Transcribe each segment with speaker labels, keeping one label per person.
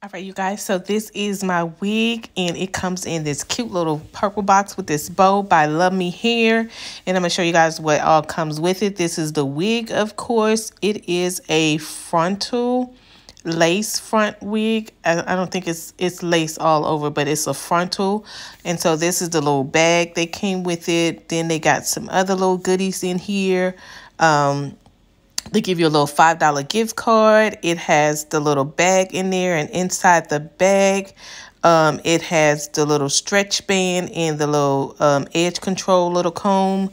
Speaker 1: All right, you guys, so this is my wig, and it comes in this cute little purple box with this bow by Luvme Hair, and I'm going to show you guys what all comes with it. This is the wig, of course. It is a frontal lace front wig. I, don't think it's it's lace all over, but it's a frontal. And so this is the little bag that came with it. Then they got some other little goodies in here. Um, they give you a little $5 gift card. It has the little bag in there, and inside the bag, um, it has the little stretch band and the little um, edge control little comb.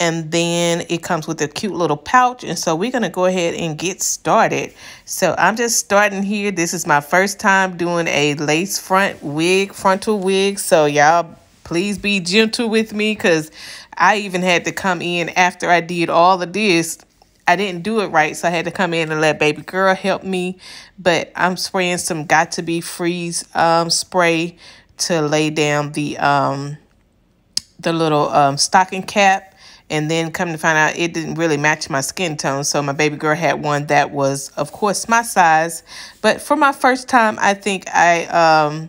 Speaker 1: And then it comes with a cute little pouch. And so we're going to go ahead and get started. So I'm just starting here. This is my first time doing a lace front wig, frontal wig. So y'all please be gentle with me because I even had to come in after I did all of this I didn't do it right, so I had to come in and let baby girl help me. But I'm spraying some Got2b freeze um, spray to lay down the um, the little um, stocking cap. And then come to find out it didn't really match my skin tone. So my baby girl had one that was, of course, my size. But for my first time, I think I um,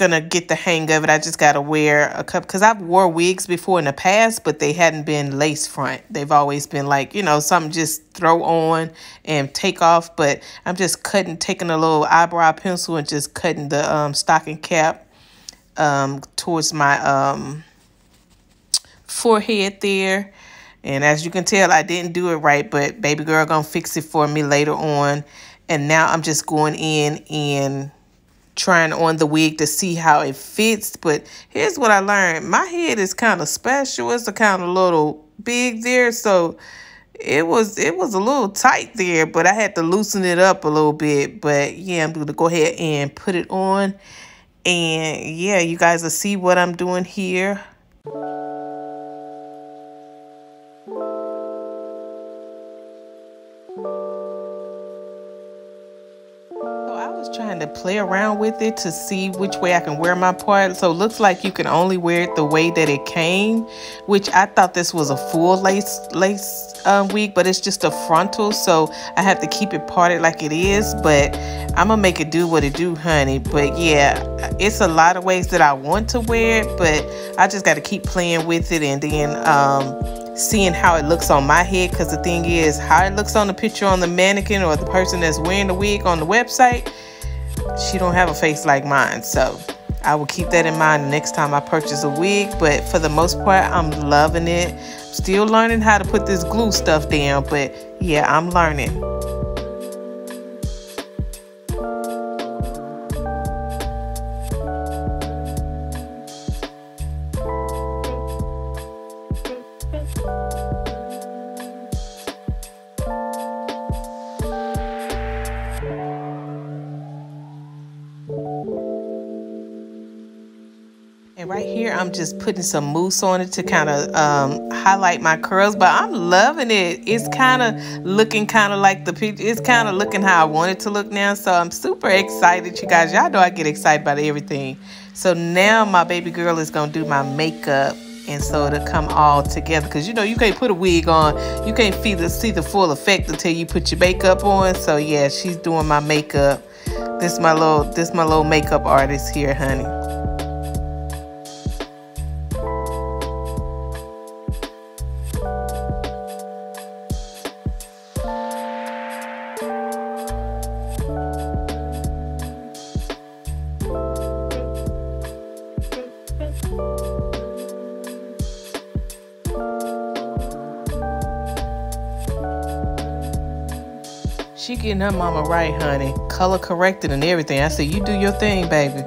Speaker 1: gonna get the hang of it. I just gotta wear a cup because I've wore wigs before in the past, but they hadn't been lace front. They've always been like you know something just throw on and take off. But I'm just cutting, taking a little eyebrow pencil and just cutting the um, stocking cap um, towards my um, forehead there. And as you can tell, I didn't do it right, but baby girl gonna fix it for me later on. And now I'm just going in and trying on the wig to see how it fits. But here's what I learned. My head is kind of special. It's a kind of little big there. So it was it was a little tight there, but I had to loosen it up a little bit. But yeah, I'm going to go ahead and put it on. And yeah, you guys will see what I'm doing here. To play around with it to see which way I can wear my part. So it looks like you can only wear it the way that it came, which I thought this was a full lace lace um, wig, but it's just a frontal. So I have to keep it parted like it is, but I'm gonna make it do what it do, honey. But yeah, it's a lot of ways that I want to wear it, but I just got to keep playing with it and then um, seeing how it looks on my head. Because the thing is, how it looks on the picture on the mannequin or the person that's wearing the wig on the website she don't have a face like mine. So I will keep that in mind next time I purchase a wig. But for the most part, I'm loving it. Still learning how to put this glue stuff down. But yeah, I'm learning. Right here, I'm just putting some mousse on it to kind of um, highlight my curls, but I'm loving it. It's kind of looking kind of like the picture. It's kind of looking how I want it to look now. So I'm super excited, you guys. Y'all know I get excited about everything. So now my baby girl is going to do my makeup. And so it'll come all together. Because, you know, you can't put a wig on. You can't see the, see the full effect until you put your makeup on. So, yeah, she's doing my makeup. This my little, this my little makeup artist here, honey. She getting her mama right, honey. Color corrected and everything. I said, you do your thing, baby.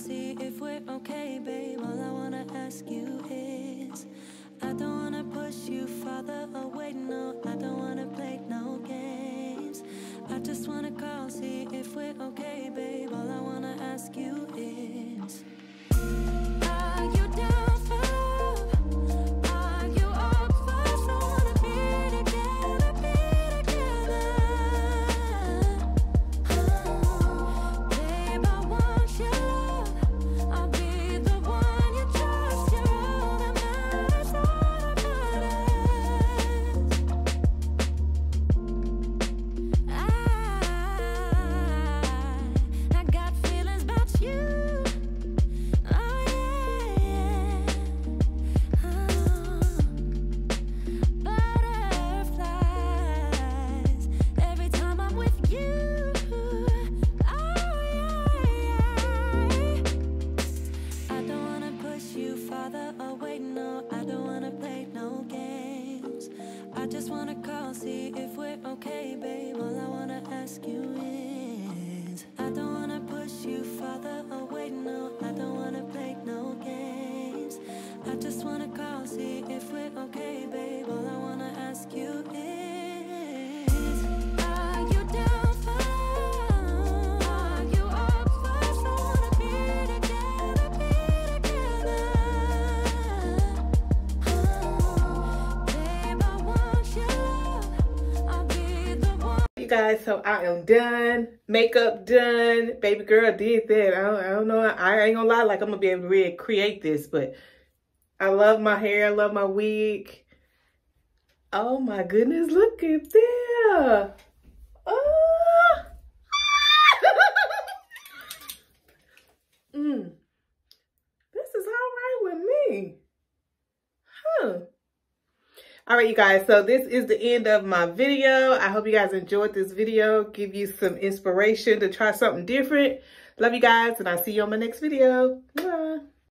Speaker 2: See if we're okay, babe. All I wanna ask you is I don't wanna push you farther away, no. I don't wanna play no games. I just wanna call, see if we're okay, babe. All I wanna ask you I just wanna call, see if we're okay, babe. All I wanna ask you is, I don't wanna push you farther away. No, I don't wanna play no games. I just wanna call, see if we're okay, babe.
Speaker 1: Guys, so I am done. Makeup done. Baby girl did that. I don't, I don't know. I ain't gonna lie, like I'm gonna be able to recreate this, but I love my hair. I love my wig. Oh my goodness, look at there. Oh. mm. This is all right with me. Huh. All right, you guys, so this is the end of my video. I hope you guys enjoyed this video, give you some inspiration to try something different. Love you guys, and I'll see you on my next video. Bye.